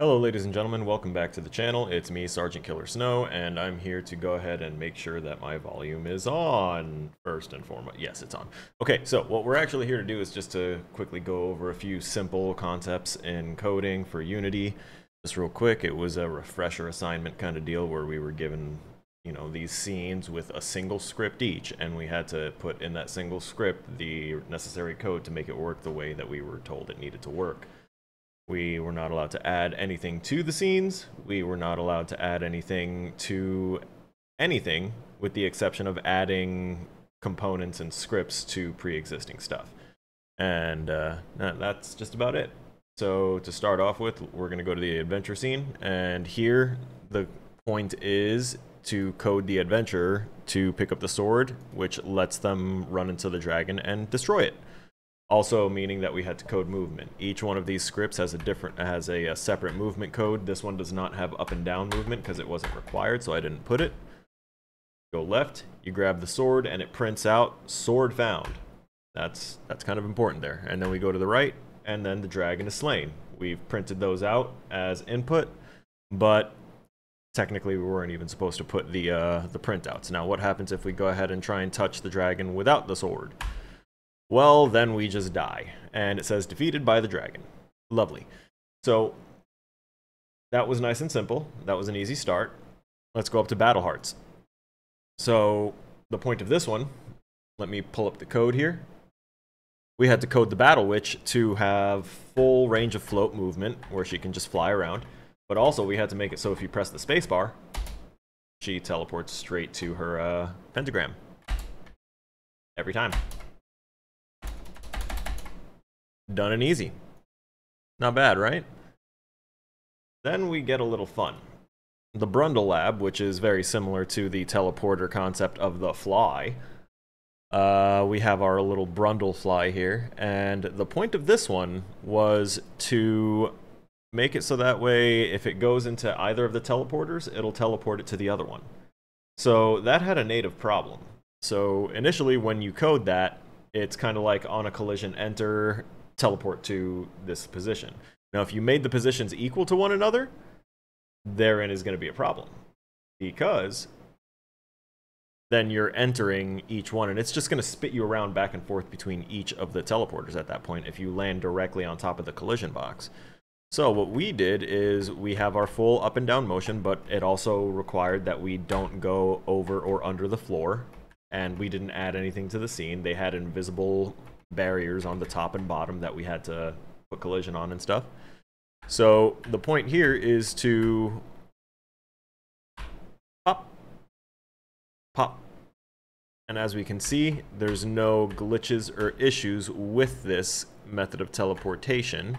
Hello ladies and gentlemen, welcome back to the channel. It's me, Sergeant Killer Snow, and I'm here to go ahead and make sure that my volume is on, first and foremost. Yes, it's on. Okay, so what we're actually here to do is just to quickly go over a few simple concepts in coding for Unity. Just real quick, it was a refresher assignment kind of deal where we were given, you know, these scenes with a single script each, and we had to put in that single script the necessary code to make it work the way that we were told it needed to work. We were not allowed to add anything to the scenes. We were not allowed to add anything to anything with the exception of adding components and scripts to pre-existing stuff. And uh, that's just about it. So to start off with, we're going to go to the adventure scene. And here, the point is to code the adventurer to pick up the sword, which lets them run into the dragon and destroy it. Also meaning that we had to code movement. Each one of these scripts has a different has a, a separate movement code. This one does not have up and down movement because it wasn't required, so I didn't put it. Go left, you grab the sword, and it prints out sword found. That's that's kind of important there. And then we go to the right, and then the dragon is slain. We've printed those out as input, but technically we weren't even supposed to put the uh, the printouts. Now what happens if we go ahead and try and touch the dragon without the sword? Well, then we just die. And it says defeated by the dragon. Lovely. So that was nice and simple. That was an easy start. Let's go up to battle hearts. So the point of this one, let me pull up the code here. We had to code the Battle Witch to have full range of float movement, where she can just fly around. But also we had to make it so if you press the spacebar, she teleports straight to her uh, pentagram. Every time. Done and easy. Not bad, right? Then we get a little fun. The Brundle Lab, which is very similar to the teleporter concept of the fly. Uh, we have our little Brundle fly here, and the point of this one was to make it so that way if it goes into either of the teleporters, it'll teleport it to the other one. So that had a native problem. So initially when you code that, it's kind of like on a collision enter teleport to this position. Now, if you made the positions equal to one another, therein is going to be a problem because then you're entering each one and it's just going to spit you around back and forth between each of the teleporters at that point if you land directly on top of the collision box. So what we did is we have our full up and down motion, but it also required that we don't go over or under the floor. And we didn't add anything to the scene. They had invisible barriers on the top and bottom that we had to put collision on and stuff. So the point here is to pop, pop. And as we can see, there's no glitches or issues with this method of teleportation.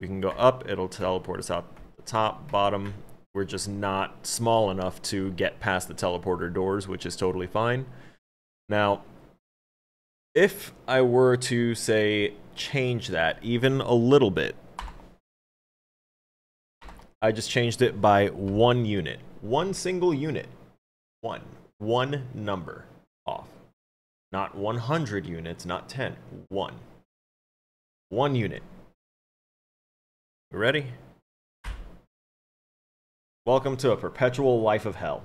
We can go up, it'll teleport us out the top, bottom. We're just not small enough to get past the teleporter doors, which is totally fine. Now, if I were to say change that even a little bit, I just changed it by one unit. One single unit. One. One number off. Not 100 units, not 10. One. One unit. You ready? Welcome to a perpetual life of hell.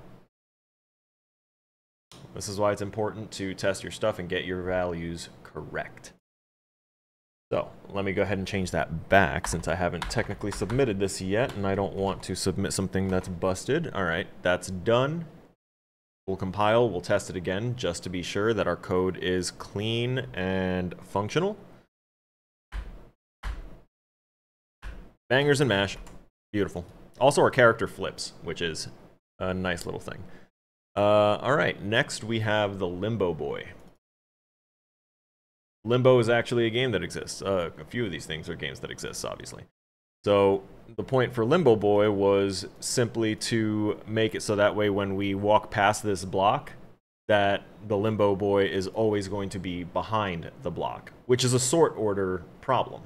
This is why it's important to test your stuff and get your values correct. So let me go ahead and change that back since I haven't technically submitted this yet and I don't want to submit something that's busted. All right, that's done. We'll compile, we'll test it again just to be sure that our code is clean and functional. Bangers and mash, beautiful. Also our character flips, which is a nice little thing. Uh, all right, next we have the Limbo Boy. Limbo is actually a game that exists. Uh, a few of these things are games that exist, obviously. So the point for Limbo Boy was simply to make it so that way when we walk past this block, that the Limbo Boy is always going to be behind the block, which is a sort order problem.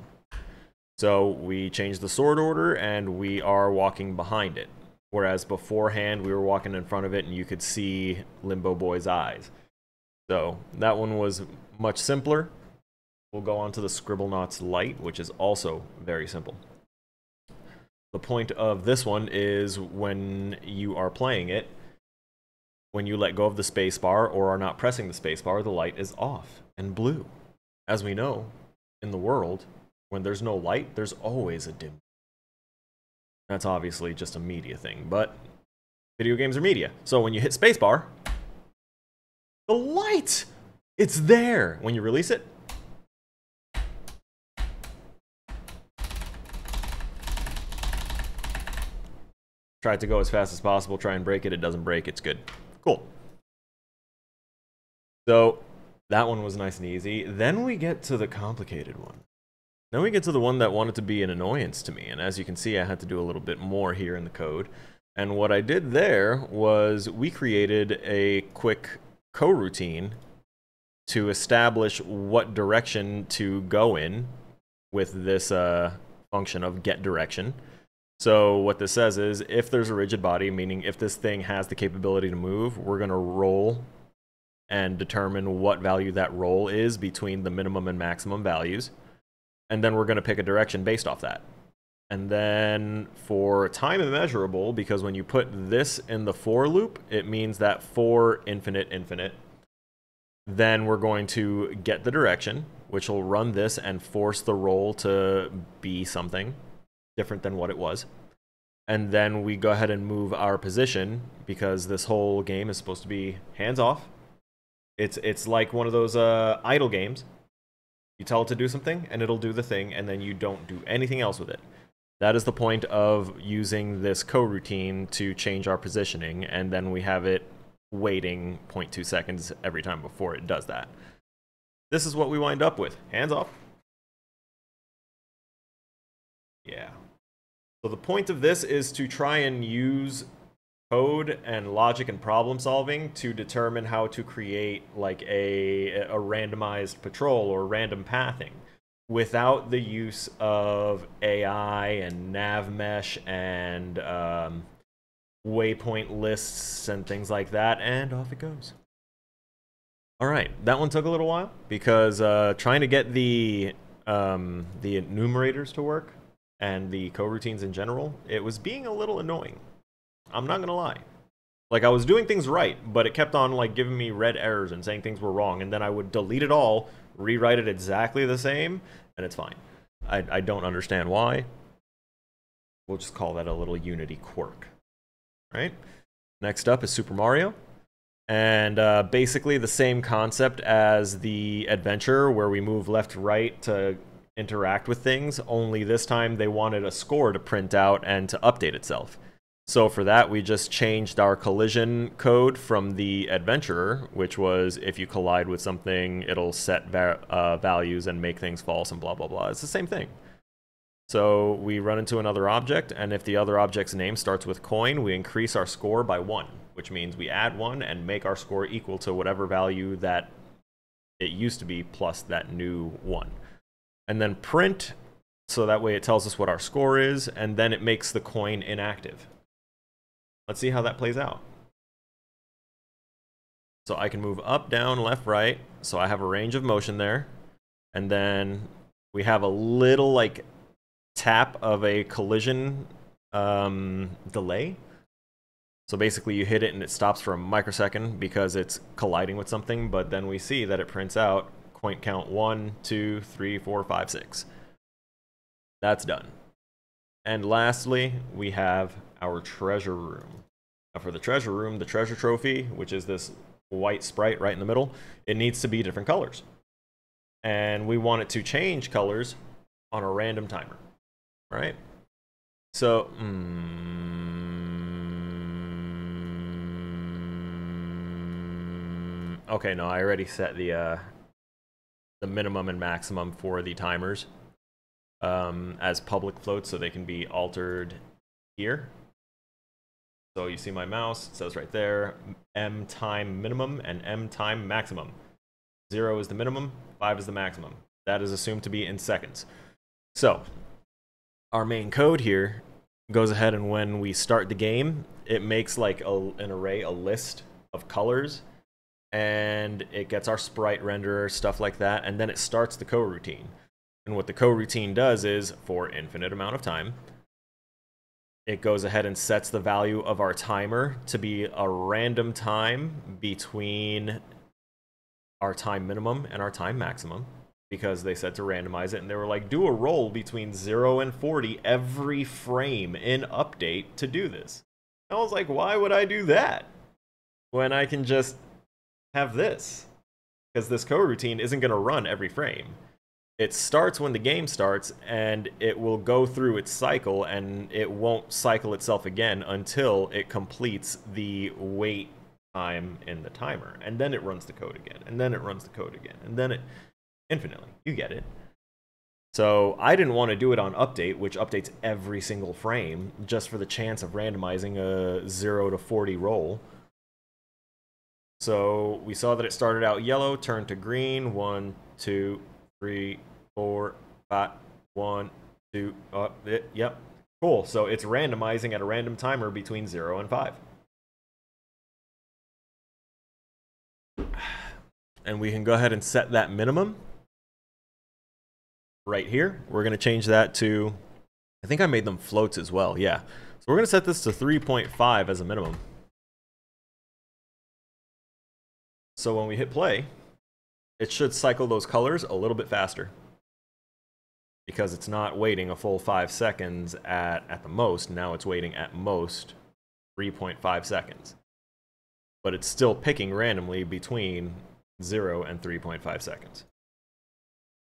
So we change the sort order and we are walking behind it. Whereas beforehand, we were walking in front of it and you could see Limbo Boy's eyes. So that one was much simpler. We'll go on to the Scribblenauts Light, which is also very simple. the point of this one is when you are playing it, when you let go of the spacebar or are not pressing the spacebar, the light is off and blue. As we know, in the world, when there's no light, there's always a dim. That's obviously just a media thing, but video games are media. So when you hit spacebar, the light, it's there. When you release it, Try to go as fast as possible, try and break it. It doesn't break, it's good. Cool. So that one was nice and easy. Then we get to the complicated one. Then we get to the one that wanted to be an annoyance to me. And as you can see, I had to do a little bit more here in the code. And what I did there was we created a quick coroutine to establish what direction to go in with this uh, function of get direction. So what this says is if there's a rigid body, meaning if this thing has the capability to move, we're going to roll and determine what value that roll is between the minimum and maximum values. And then we're going to pick a direction based off that. And then for time immeasurable, because when you put this in the for loop, it means that for infinite, infinite, then we're going to get the direction, which will run this and force the roll to be something different than what it was. And then we go ahead and move our position because this whole game is supposed to be hands off. It's it's like one of those uh, idle games. You tell it to do something and it'll do the thing and then you don't do anything else with it. That is the point of using this coroutine to change our positioning and then we have it waiting 0.2 seconds every time before it does that. This is what we wind up with. Hands off. Yeah. So the point of this is to try and use code and logic and problem solving to determine how to create like a, a randomized patrol or random pathing without the use of AI and nav mesh and um, waypoint lists and things like that, and off it goes. All right, that one took a little while because uh, trying to get the um, the enumerators to work and the coroutines in general, it was being a little annoying. I'm not gonna lie. Like I was doing things right, but it kept on like giving me red errors and saying things were wrong, and then I would delete it all, rewrite it exactly the same, and it's fine. I, I don't understand why. We'll just call that a little Unity quirk. Right? Next up is Super Mario. And uh, basically the same concept as the adventure where we move left right to interact with things, only this time they wanted a score to print out and to update itself. So for that, we just changed our collision code from the adventurer, which was if you collide with something, it'll set va uh, values and make things false and blah, blah, blah. It's the same thing. So we run into another object, and if the other object's name starts with coin, we increase our score by one, which means we add one and make our score equal to whatever value that it used to be plus that new one and then print so that way it tells us what our score is and then it makes the coin inactive. Let's see how that plays out. So I can move up, down, left, right. So I have a range of motion there. And then we have a little like tap of a collision um, delay. So basically you hit it and it stops for a microsecond because it's colliding with something, but then we see that it prints out point count one, two, three, four, five, six. That's done. And lastly, we have our treasure room. Now for the treasure room, the treasure trophy, which is this white sprite right in the middle, it needs to be different colors. And we want it to change colors on a random timer, right? So, mm, okay, no, I already set the uh, the minimum and maximum for the timers um, as public floats so they can be altered here. So you see my mouse, it says right there, M time minimum and M time maximum. Zero is the minimum, five is the maximum. That is assumed to be in seconds. So our main code here goes ahead and when we start the game, it makes like a, an array, a list of colors and it gets our sprite renderer, stuff like that, and then it starts the coroutine. And what the coroutine does is, for infinite amount of time, it goes ahead and sets the value of our timer to be a random time between our time minimum and our time maximum because they said to randomize it and they were like do a roll between 0 and 40 every frame in update to do this. I was like why would I do that when I can just have this? Because this coroutine isn't going to run every frame it starts when the game starts and it will go through its cycle and it won't cycle itself again until it completes the wait time in the timer. And then it runs the code again and then it runs the code again and then it infinitely. You get it. So i didn't want to do it on update which updates every single frame just for the chance of randomizing a 0 to 40 roll. So we saw that it started out yellow turned to green one two three, four, five, one, two, uh, it, yep. Cool, so it's randomizing at a random timer between zero and five. And we can go ahead and set that minimum right here. We're gonna change that to, I think I made them floats as well, yeah. So we're gonna set this to 3.5 as a minimum. So when we hit play, it should cycle those colors a little bit faster because it's not waiting a full five seconds at, at the most. Now it's waiting at most 3.5 seconds. But it's still picking randomly between 0 and 3.5 seconds.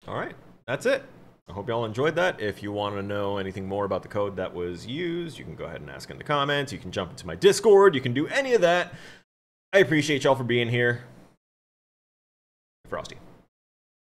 All right, that's it. I hope y'all enjoyed that. If you want to know anything more about the code that was used, you can go ahead and ask in the comments. You can jump into my Discord. You can do any of that. I appreciate y'all for being here. Frosty.